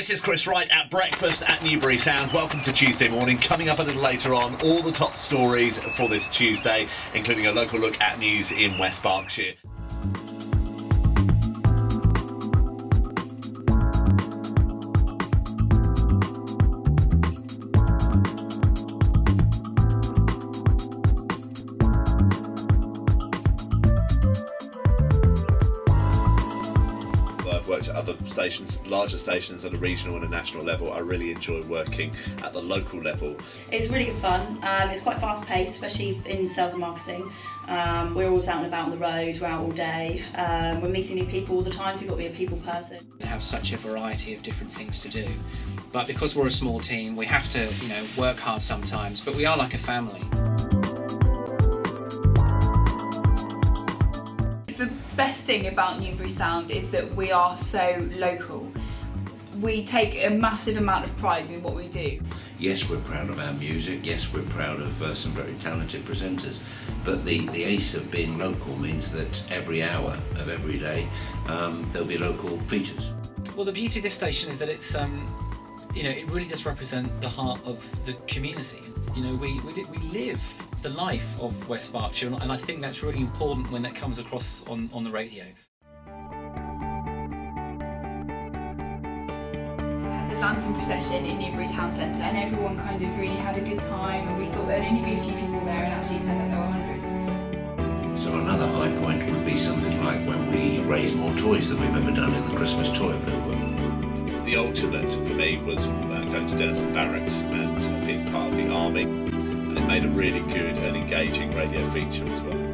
This is Chris Wright at breakfast at Newbury Sound. Welcome to Tuesday morning. Coming up a little later on, all the top stories for this Tuesday, including a local look at news in West Berkshire. Worked at other stations, larger stations at a regional and a national level. I really enjoy working at the local level. It's really good fun. Um, it's quite fast paced, especially in sales and marketing. Um, we're always out and about on the road, we're out all day. Um, we're meeting new people all the time, so you've got to be a people person. We have such a variety of different things to do. But because we're a small team, we have to, you know, work hard sometimes, but we are like a family. The best thing about Newbury Sound is that we are so local. We take a massive amount of pride in what we do. Yes, we're proud of our music. Yes, we're proud of uh, some very talented presenters. But the, the ace of being local means that every hour of every day um, there'll be local features. Well, the beauty of this station is that it's, um, you know, it really does represent the heart of the community. You know, we, we, we live the life of West Berkshire, and and I think that's really important when that comes across on, on the radio. The lantern procession in Newbury Town Centre, and everyone kind of really had a good time. And we thought there'd only be a few people there, and actually it turned out there were hundreds. So another high point would be something like when we raise more toys than we've ever done in the Christmas toy pilgrim. The ultimate for me was uh, going to Denison Barracks and uh, being part of the army. And it made a really good and engaging radio feature as well.